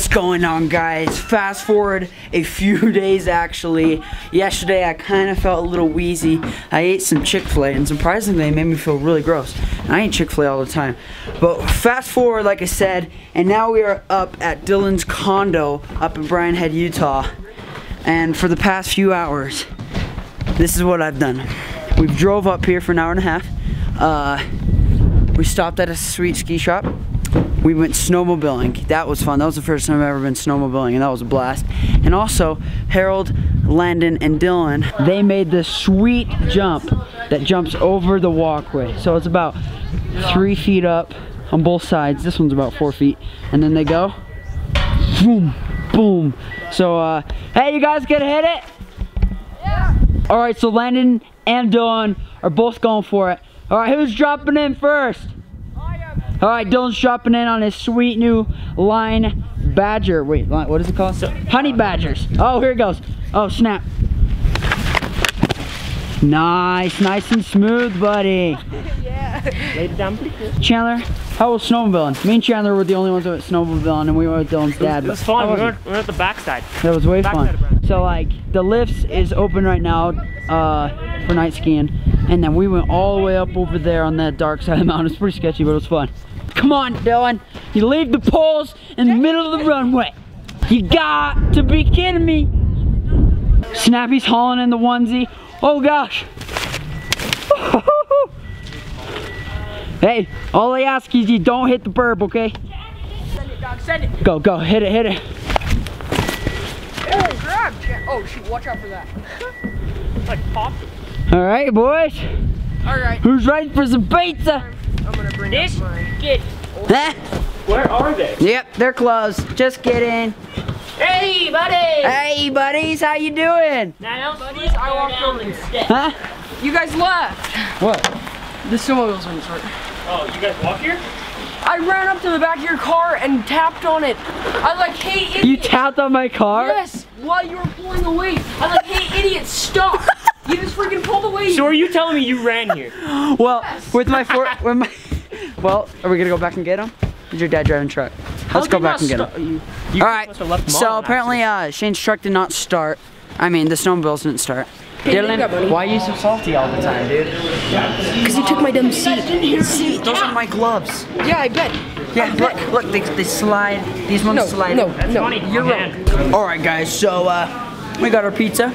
What's going on guys? Fast forward a few days actually. Yesterday I kind of felt a little wheezy. I ate some Chick-fil-A and surprisingly it made me feel really gross. I eat Chick-fil-A all the time. But fast forward like I said and now we are up at Dylan's condo up in Brian Head, Utah. And for the past few hours this is what I've done. We've drove up here for an hour and a half. Uh, we stopped at a sweet ski shop we went snowmobiling. That was fun. That was the first time I've ever been snowmobiling, and that was a blast. And also, Harold, Landon, and Dylan, they made this sweet jump that jumps over the walkway. So it's about three feet up on both sides. This one's about four feet. And then they go, boom, boom. So, uh, hey, you guys gonna hit it? Yeah. All right, so Landon and Dylan are both going for it. All right, who's dropping in first? All right, Dylan's dropping in on his sweet new line badger. Wait, what is it called? Honey badgers. Oh, here it goes. Oh, snap. Nice, nice and smooth, buddy. yeah. Laid it down pretty good. Chandler, how was snowmobiling? Me and Chandler were the only ones that went snowmobiling, and we were with Dylan's dad. It was, it was fun. We were, we were at the backside. That was way backside fun. So like, the lifts is open right now uh, for night skiing, and then we went all the way up over there on that dark side of the mountain. It's pretty sketchy, but it was fun. Come on, Dylan. You leave the poles in the middle of the runway. You got to be kidding me. Snappy's hauling in the onesie. Oh gosh. hey, all I ask is you don't hit the burb, okay? Send it, dog. Send it. Go, go. Hit it, hit it. Oh. Oh, shoot. Watch out for that. like popped. All right, boys. All right. Who's ready for some pizza? I'm gonna bring this kid. Where are they? Yep, they're closed. Just kidding. Hey, buddy. Hey, buddies, how you doing? Now, buddies, I walked over instead. Huh? You guys left. What? The snowmobile's on the start. Oh, you guys walk here? I ran up to the back of your car and tapped on it. I was like, hey, idiot. You tapped on my car? Yes, while you were pulling away. I was like, hey, idiot, stop. you just freaking pulled away. So are you telling me you ran here? Well, yes. with my four, with my, well, are we gonna go back and get him? Is your dad driving truck? Let's go back and get him. You, you All right. So apparently, uh, Shane's truck did not start. I mean, the snowmobiles didn't start. Dylan, why are you so salty all the time, dude? Because he took my dumb seat. seat. Those are my gloves. Yeah, I bet. Yeah, look, look, they, they slide. These ones no, slide. No, That's no, funny. you're wrong. All right, guys. So uh, we got our pizza.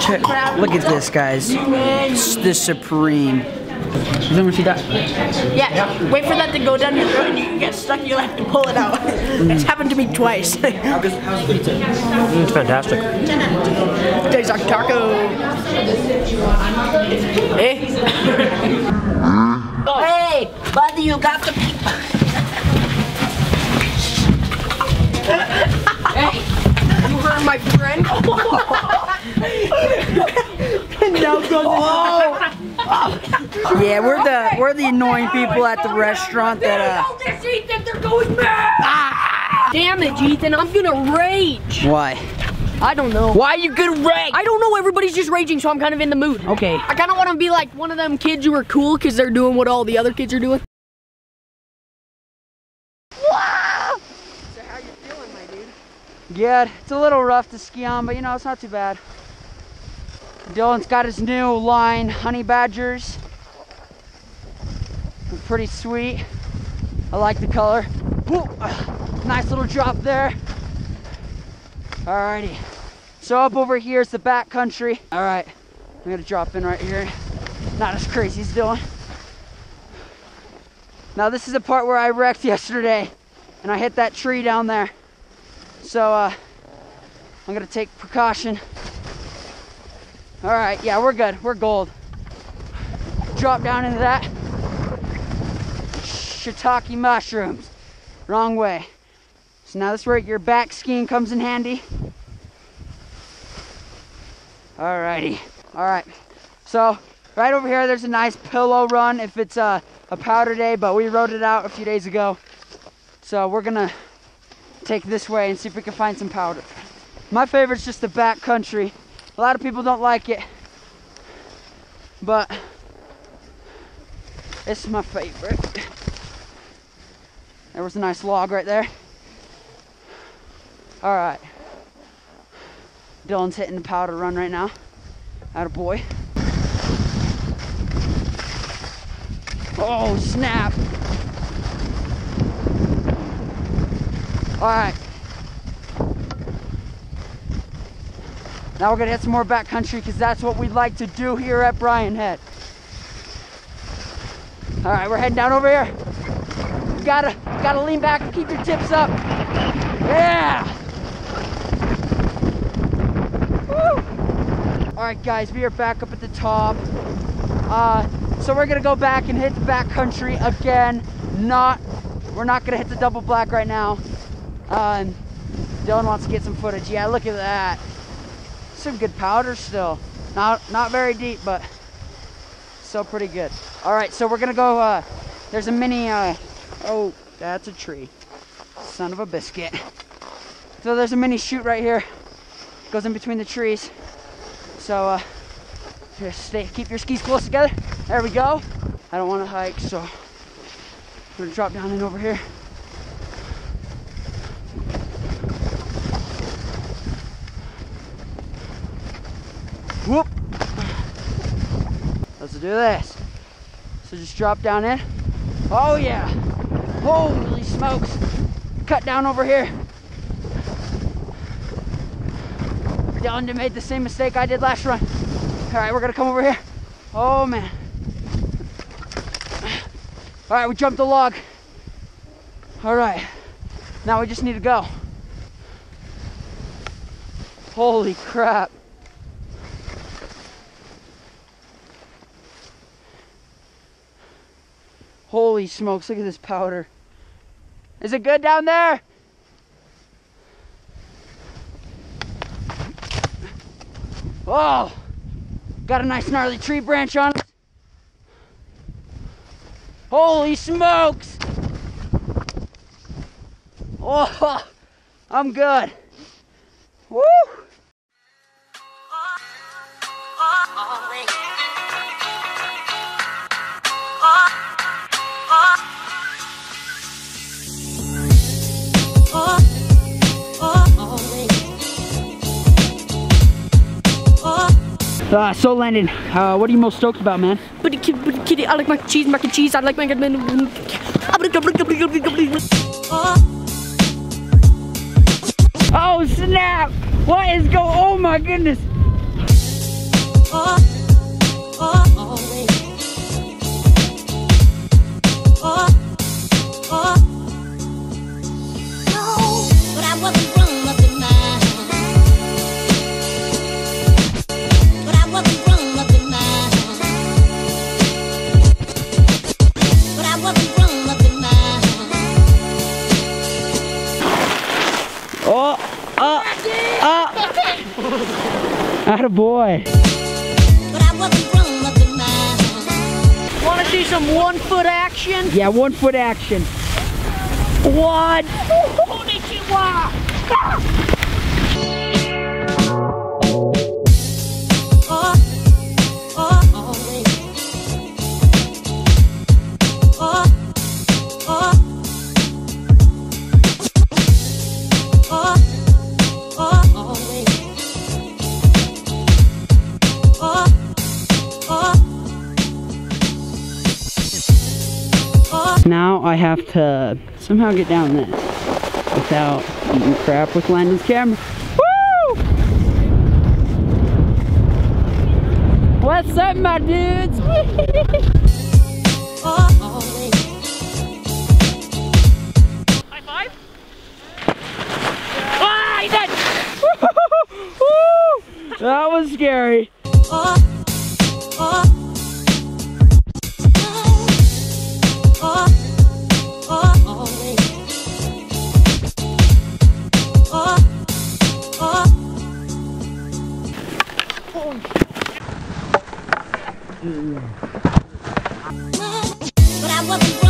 Check. Look at this, guys. It's the supreme. You want to see that? Yeah. Wait for that to go down your throat and you get stuck. You'll have to pull it out. It's happened to me twice. How's the pizza? It's fantastic. Tastes like taco. Hey. hey, buddy, you got the. Hey, you hurt my friend. now goes. Oh. Yeah, we're the we're the annoying people at the restaurant that uh. They're going mad. Ah! Damn it, Ethan, I'm gonna rage. Why? I don't know. Why you gonna rage? I don't know. Everybody's just raging, so I'm kind of in the mood. Okay. I kind of want to be like one of them kids who are cool because they're doing what all the other kids are doing. Wow! So how you feeling, my Good. It's a little rough to ski on, but you know it's not too bad. Dylan's got his new line, Honey Badgers. Pretty sweet. I like the color. Ooh, nice little drop there. Alrighty. So up over here is the back country. Alright, I'm gonna drop in right here. Not as crazy as Dylan. Now this is the part where I wrecked yesterday and I hit that tree down there. So uh, I'm gonna take precaution. All right, yeah, we're good. We're gold. Drop down into that. Shiitake mushrooms. Wrong way. So now this is where your back skiing comes in handy. Alrighty. Alright. So right over here there's a nice pillow run if it's a, a powder day, but we rode it out a few days ago. So we're gonna take this way and see if we can find some powder. My favorite's just the back country. A lot of people don't like it, but it's my favorite. There was a nice log right there. All right. Dylan's hitting the powder run right now. Out a boy. Oh, snap. All right. Now we're gonna hit some more backcountry because that's what we like to do here at Brian Head. All right, we're heading down over here. You gotta, gotta lean back and keep your tips up. Yeah. Woo. All right, guys, we are back up at the top. Uh, so we're gonna go back and hit the backcountry again. Not, we're not gonna hit the double black right now. Um, Dylan wants to get some footage. Yeah, look at that. Some good powder still. Not, not very deep, but still pretty good. All right, so we're gonna go. Uh, there's a mini. Uh, oh, that's a tree. Son of a biscuit. So there's a mini chute right here. Goes in between the trees. So uh, just stay, keep your skis close together. There we go. I don't want to hike, so I'm gonna drop down in over here. Whoop. Let's do this. So just drop down in. Oh yeah. Holy smokes. Cut down over here. Dylan made the same mistake I did last run. All right, we're gonna come over here. Oh man. All right, we jumped the log. All right, now we just need to go. Holy crap. Holy smokes, look at this powder. Is it good down there? Oh, got a nice gnarly tree branch on it. Holy smokes! Oh, I'm good. Woo! Uh, so Landon, uh, what are you most stoked about, man? But kitty, but kitty, I like my cheese, mac and cheese. I like my. Oh snap! What is go? Oh my goodness! But I wasn't grown boy. But I wasn't grown up in mine. Want to see some one foot action? Yeah, one foot action. One. Konnichiwa! Now I have to somehow get down this without eating crap with Landon's camera. Woo! What's up, my dudes? High five? Ah, he did! That was scary. But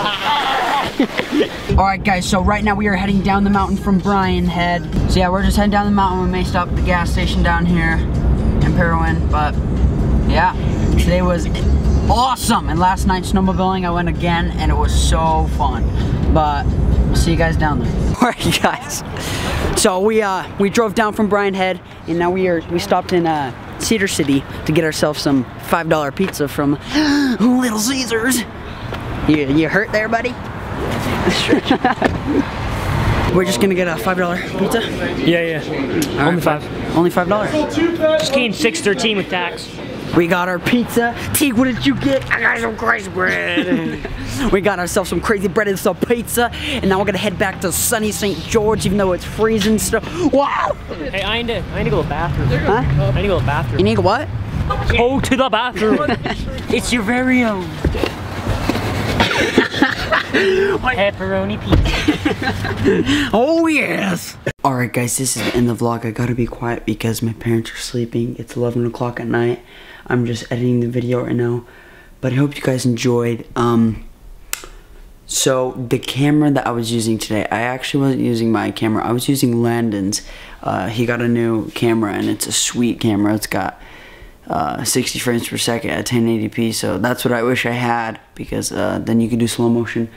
All right, guys. So right now we are heading down the mountain from Brian Head. So yeah, we're just heading down the mountain. We may stop at the gas station down here in Parowan, but yeah, today was awesome. And last night snowmobiling, I went again, and it was so fun. But we'll see you guys down there. All right, you guys. So we uh we drove down from Brian Head, and now we are we stopped in uh Cedar City to get ourselves some five dollar pizza from Little Caesars. You you hurt there, buddy? We're just gonna get a five dollar pizza. Yeah, yeah. Only five. Only five dollars. Just came six thirteen with tax. We got our pizza. T, what did you get? I got some crazy bread. we got ourselves some crazy bread and some pizza. And now we're gonna head back to sunny St. George, even though it's freezing stuff. Wow! Hey, I need to, I need to go to the bathroom. Huh? I need to go to the bathroom. You need what? Go to the bathroom. it's your very own. Pepperoni pizza. Oh yes! Alright guys, this is the end of the vlog. I gotta be quiet because my parents are sleeping. It's 11 o'clock at night. I'm just editing the video right now. But I hope you guys enjoyed. Um, so the camera that I was using today, I actually wasn't using my camera. I was using Landon's. Uh, he got a new camera and it's a sweet camera. It's got uh, 60 frames per second at 1080p. So that's what I wish I had because uh, then you could do slow motion.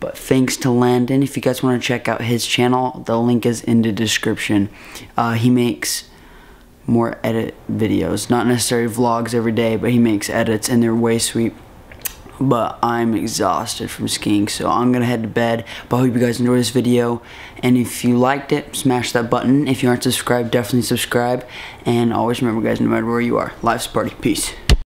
But thanks to Landon, if you guys want to check out his channel, the link is in the description. Uh, he makes more edit videos, not necessarily vlogs every day, but he makes edits and they're way sweet. But I'm exhausted from skiing, so I'm gonna head to bed. But I hope you guys enjoyed this video. And if you liked it, smash that button. If you aren't subscribed, definitely subscribe. And always remember, guys, no matter where you are, life's a party. Peace.